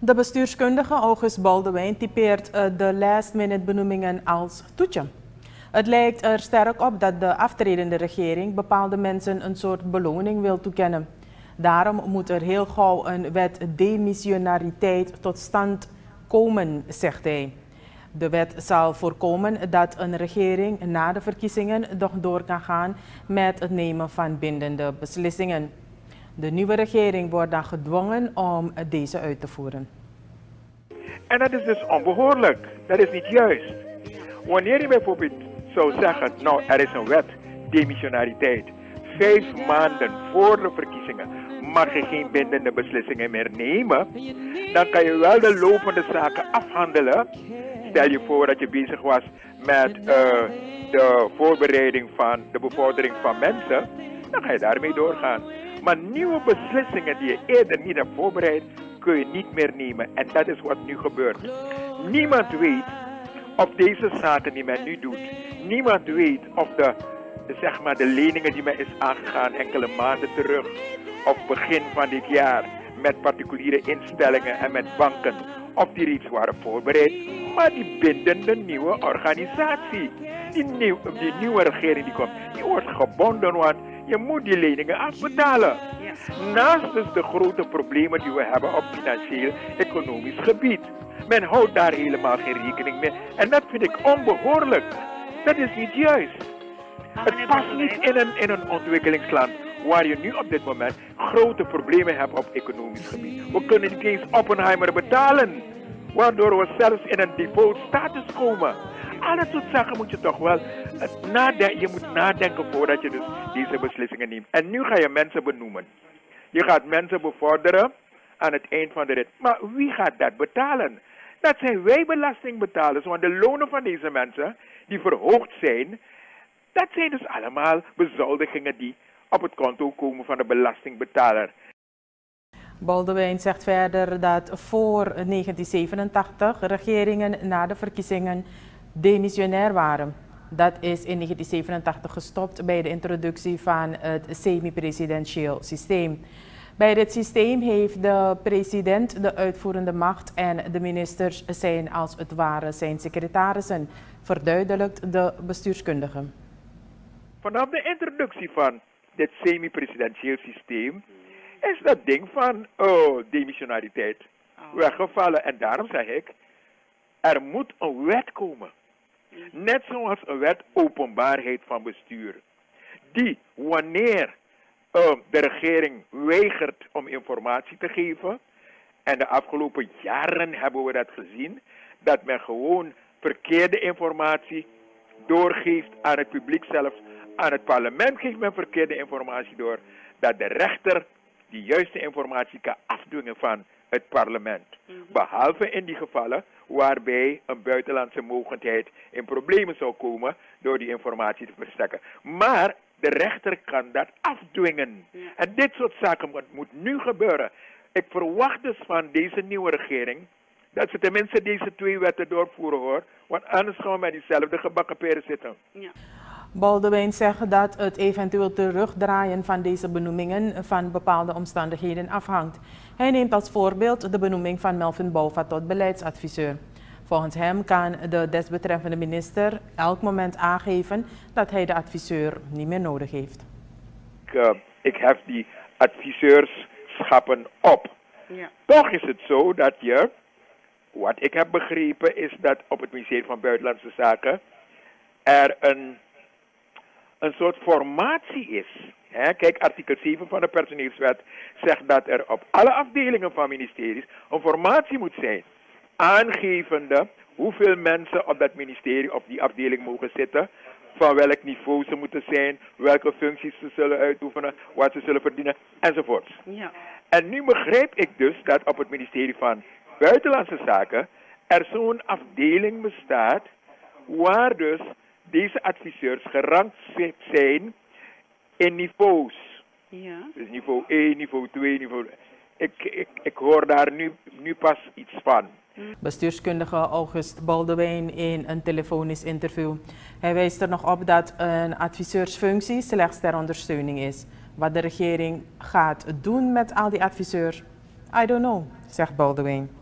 De bestuurskundige August Baldewijn typeert eh, de last-minute benoemingen als toetje. Het lijkt er sterk op dat de aftredende regering bepaalde mensen een soort beloning wil toekennen. Daarom moet er heel gauw een wet demissionariteit tot stand komen, zegt hij. De wet zal voorkomen dat een regering na de verkiezingen nog door kan gaan met het nemen van bindende beslissingen. De nieuwe regering wordt dan gedwongen om deze uit te voeren. En dat is dus onbehoorlijk. Dat is niet juist. Wanneer je bijvoorbeeld zou zeggen, nou er is een wet, demissionariteit. Vijf maanden voor de verkiezingen mag je geen bindende beslissingen meer nemen. Dan kan je wel de lopende zaken afhandelen. Stel je voor dat je bezig was met uh, de voorbereiding van de bevordering van mensen. Dan ga je daarmee doorgaan. Maar nieuwe beslissingen die je eerder niet hebt voorbereid, kun je niet meer nemen. En dat is wat nu gebeurt. Niemand weet of deze zaken die men nu doet, niemand weet of de, zeg maar, de leningen die men is aangegaan enkele maanden terug, of begin van dit jaar, met particuliere instellingen en met banken, of die reeds waren voorbereid, maar die bindende nieuwe organisatie. Die, nieuw, die nieuwe regering die komt, die wordt gebonden, want je moet die leningen afbetalen. Naast dus de grote problemen die we hebben op financieel-economisch gebied. Men houdt daar helemaal geen rekening mee. En dat vind ik onbehoorlijk. Dat is niet juist. Het past niet in een, in een ontwikkelingsland waar je nu op dit moment grote problemen hebt op economisch gebied. We kunnen niet eens Oppenheimer betalen, waardoor we zelfs in een default status komen. Alle soort zaken moet je toch wel nadenken. Je moet nadenken voordat je dus deze beslissingen neemt. En nu ga je mensen benoemen. Je gaat mensen bevorderen aan het eind van de rit. Maar wie gaat dat betalen? Dat zijn wij belastingbetalers, want de lonen van deze mensen die verhoogd zijn, dat zijn dus allemaal bezoldigingen die op het konto komen van de belastingbetaler. Baldewijn zegt verder dat voor 1987 regeringen na de verkiezingen demissionair waren. Dat is in 1987 gestopt bij de introductie van het semi-presidentieel systeem. Bij dit systeem heeft de president de uitvoerende macht en de ministers zijn als het ware zijn secretarissen, verduidelijkt de bestuurskundige. Vanaf de introductie van dit semi-presidentieel systeem is dat ding van oh, demissionariteit oh. weggevallen. En daarom zeg ik, er moet een wet komen. Net zoals een wet openbaarheid van bestuur. Die wanneer uh, de regering weigert om informatie te geven. En de afgelopen jaren hebben we dat gezien. Dat men gewoon verkeerde informatie doorgeeft aan het publiek zelf. Aan het parlement geeft men verkeerde informatie door. Dat de rechter die juiste informatie kan afdwingen van het parlement. Mhm. Behalve in die gevallen waarbij een buitenlandse mogendheid in problemen zou komen door die informatie te verstrekken. Maar de rechter kan dat afdwingen. En dit soort zaken moet, moet nu gebeuren. Ik verwacht dus van deze nieuwe regering dat ze tenminste deze twee wetten doorvoeren hoor. Want anders gaan we met diezelfde gebakken peren zitten. Ja. Baldewijn zegt dat het eventueel terugdraaien van deze benoemingen van bepaalde omstandigheden afhangt. Hij neemt als voorbeeld de benoeming van Melvin Bouva tot beleidsadviseur. Volgens hem kan de desbetreffende minister elk moment aangeven dat hij de adviseur niet meer nodig heeft. Ik, uh, ik hef die adviseurschappen op. Ja. Toch is het zo dat je, wat ik heb begrepen, is dat op het ministerie van Buitenlandse Zaken er een, een soort formatie is. kijk, artikel 7 van de personeelswet zegt dat er op alle afdelingen van ministeries een formatie moet zijn aangevende hoeveel mensen op dat ministerie of die afdeling mogen zitten, van welk niveau ze moeten zijn, welke functies ze zullen uitoefenen, wat ze zullen verdienen, enzovoort. Ja. En nu begrijp ik dus dat op het ministerie van Buitenlandse Zaken er zo'n afdeling bestaat waar dus deze adviseurs gerankt zijn in niveaus. Ja. Dus niveau 1, niveau 2, niveau... Ik, ik, ik hoor daar nu, nu pas iets van. Bestuurskundige August Baldewijn in een telefonisch interview. Hij wijst er nog op dat een adviseursfunctie slechts ter ondersteuning is. Wat de regering gaat doen met al die adviseurs, I don't know, zegt Baldewijn.